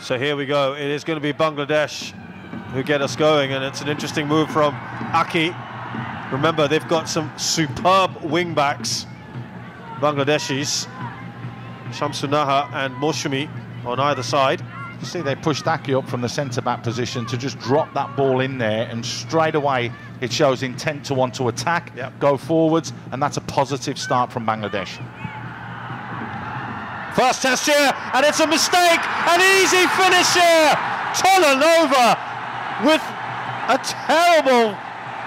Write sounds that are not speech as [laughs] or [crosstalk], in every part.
So here we go. It is going to be Bangladesh who get us going, and it's an interesting move from Aki. Remember, they've got some superb wing backs, Bangladeshis, Shamsunaha and Moshumi on either side. You see, they pushed Aki up from the centre back position to just drop that ball in there, and straight away it shows intent to want to attack, Yep. go forwards, and that's a positive start from Bangladesh. Test here, and it's a mistake. An easy finish here. Tolanova with a terrible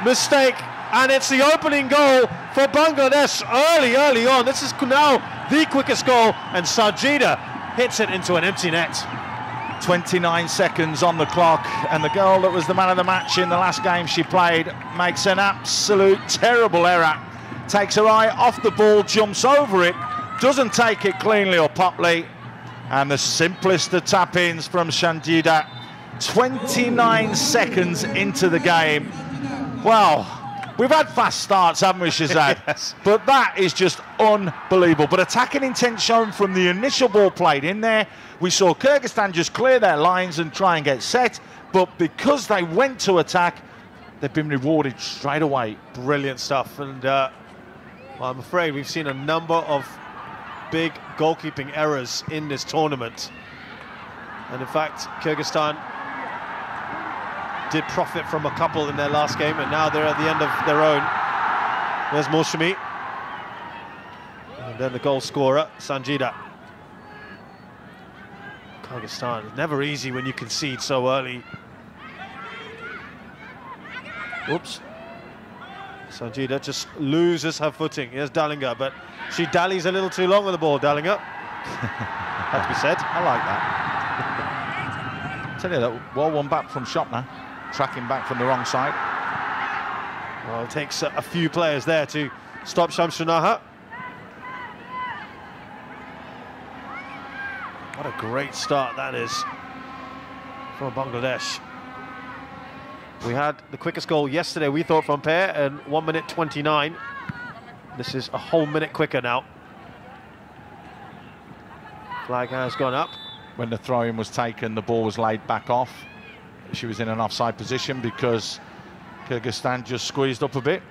mistake, and it's the opening goal for Bangladesh early, early on. This is now the quickest goal, and Sanjida hits it into an empty net. 29 seconds on the clock, and the girl that was the man of the match in the last game she played makes an absolute terrible error. Takes her eye off the ball, jumps over it, doesn't take it cleanly or properly, and the simplest of tap ins from Sanjida. 29 seconds into the game. Well, we've had fast starts, haven't we, Shazad? [laughs] Yes. But that is just unbelievable. But attacking intent shown from the initial ball played in there. We saw Kyrgyzstan just clear their lines and try and get set. But because they went to attack, they've been rewarded straight away. Brilliant stuff, and uh, well, I'm afraid we've seen a number of big goalkeeping errors in this tournament. And in fact, Kyrgyzstan did profit from a couple in their last game, and now they're at the end of their own. There's Moshumi. And then the goal scorer, Sanjida. Kyrgyzstan, never easy when you concede so early. Oops. Sanjida just loses her footing. Here's Dallinger, but she dallies a little too long with the ball, Dallinger. [laughs] Had to be said. I like that. [laughs] Tell you that, well one back from Shopner, tracking back from the wrong side. Well, it takes a, a few players there to stop Shamsunaha. What a great start that is from Bangladesh. We had the quickest goal yesterday, we thought, from Pair, and 1 minute 29. This is a whole minute quicker now. Flag has gone up. When the throw-in was taken, the ball was laid back off. She was in an offside position because Kyrgyzstan just squeezed up a bit.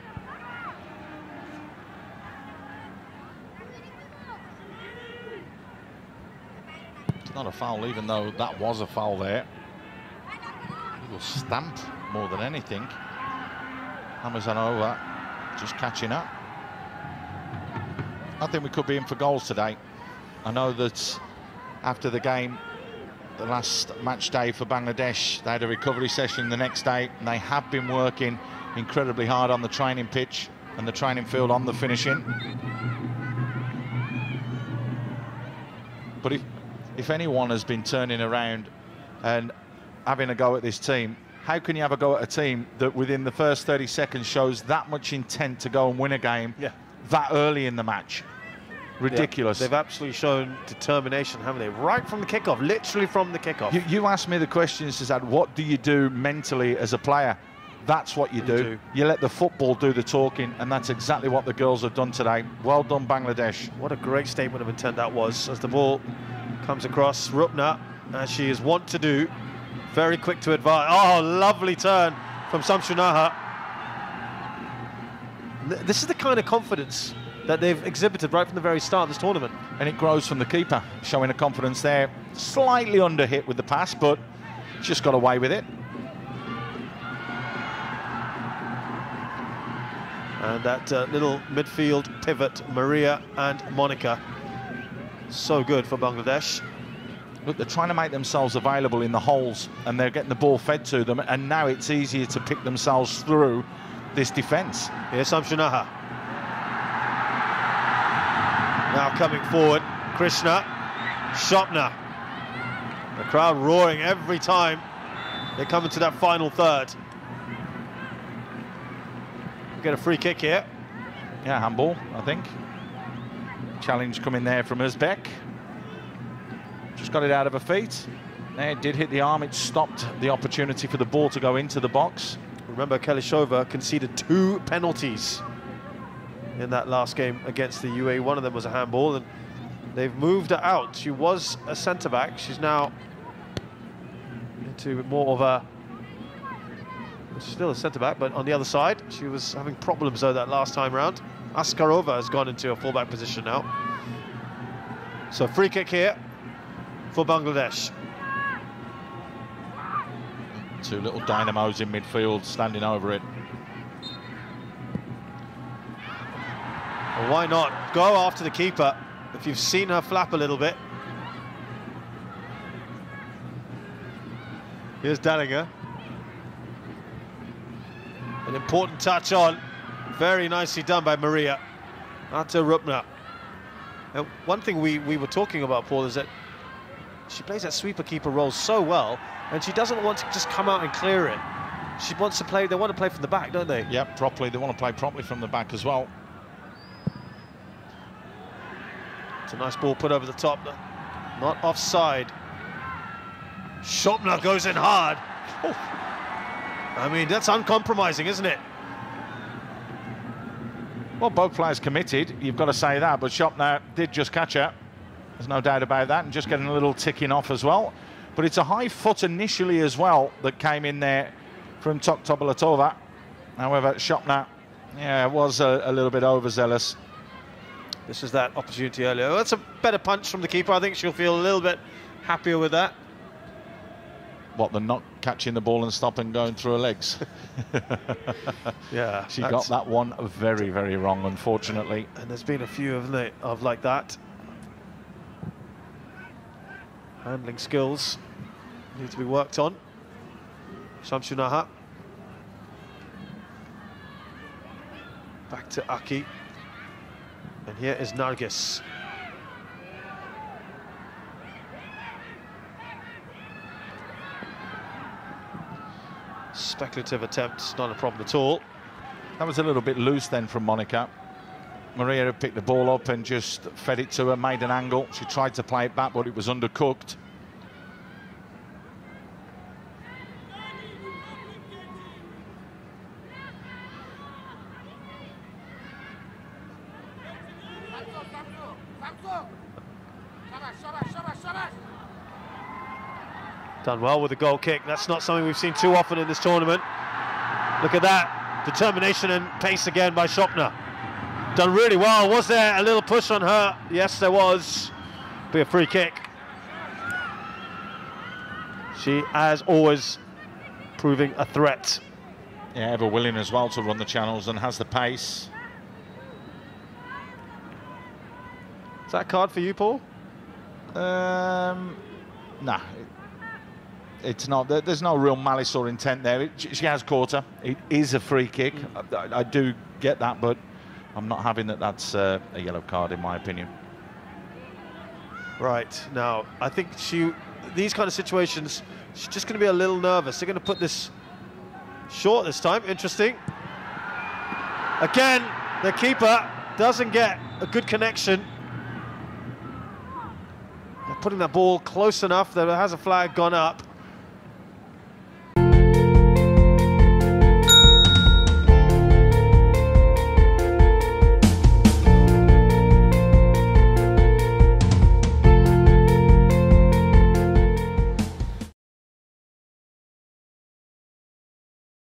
It's not a foul, even though that was a foul there. It stamp more than anything. Hamazanova just catching up. I think we could be in for goals today. I know that after the game, the last match day for Bangladesh, they had a recovery session the next day, and they have been working incredibly hard on the training pitch and the training field on the finishing. But if, if anyone has been turning around and having a go at this team, how can you have a go at a team that within the first 30 seconds shows that much intent to go and win a game Yeah. that early in the match? Ridiculous. They've absolutely shown determination, haven't they? Right from the kickoff, literally from the kickoff. You, you asked me the question, Sazad, what do you do mentally as a player? That's what you You do. do. You let the football do the talking, and that's exactly what the girls have done today. Well done, Bangladesh. What a great statement of intent that was as the ball comes across. Rupna, as she is wont to do, very quick to advance. Oh, lovely turn from Shamsunaha. Th- This is the kind of confidence that they've exhibited right from the very start of this tournament. And it grows from the keeper, showing a confidence there. Slightly under hit with the pass, but just got away with it. And that uh, little midfield pivot, Maria and Monica. So good for Bangladesh. Look, they're trying to make themselves available in the holes, and they're getting the ball fed to them, and now it's easier to pick themselves through this defence. Here's Shamsunaha. Now coming forward, Krishna, Shopner. The crowd roaring every time they come into that final third. Get a free kick here. Yeah, handball, I think. Challenge coming there from Uzbek. Got it out of her feet. There, it did hit the arm. It stopped the opportunity for the ball to go into the box. Remember, Kelishova conceded two penalties in that last game against the UAE. One of them was a handball, and they've moved her out. She was a centre back. She's now to more of a still a centre back, but on the other side, she was having problems though that last time round. Askarova has gone into a full-back position now. So free kick here for Bangladesh. Two little dynamos in midfield standing over it. Well, why not? Go after the keeper. If you've seen her flap a little bit. Here's Dallinger. An important touch on. Very nicely done by Maria. Ate Rupner. Now, one thing we, we were talking about, Paul, is that she plays that sweeper keeper role so well, and she doesn't want to just come out and clear it. She wants to play, they want to play from the back, don't they? Yep, properly. They want to play properly from the back as well. It's a nice ball put over the top, not offside. Shopner goes in hard. Oh. I mean, that's uncompromising, isn't it? Well, both players committed, you've got to say that, but Shopner did just catch her. There's no doubt about that, and just getting a little ticking off as well. But it's a high foot initially as well that came in there from Toktobalatova. However, Shopner, yeah, was a, a little bit overzealous. This is that opportunity earlier. Well, that's a better punch from the keeper. I think she'll feel a little bit happier with that what the not catching the ball and stopping going through her legs. [laughs] yeah, she got that one very, very wrong, unfortunately. And there's been a few of, the, of like that. Handling skills need to be worked on. Shamsunaha. Back to Aki. And here is Nargis. Speculative attempt, not a problem at all. That was a little bit loose then from Monica. Maria picked the ball up and just fed it to her, made an angle. She tried to play it back, but it was undercooked. Done well with the goal kick. That's not something we've seen too often in this tournament. Look at that. Determination and pace again by Shopner. Done really well. Was there a little push on her? Yes, there was. Be a free kick. She, as always, proving a threat. Yeah, ever willing as well to run the channels and has the pace. Is that card for you, Paul? Um, nah, it's not. There's no real malice or intent there. It, she has caught her. It is a free kick. I, I do get that, but I'm not having that. That's uh, a yellow card, in my opinion. Right now, I think she. These kind of situations, she's just going to be a little nervous. They're going to put this short this time. Interesting. Again, the keeper doesn't get a good connection. They're putting that ball close enough that it has a flag gone up.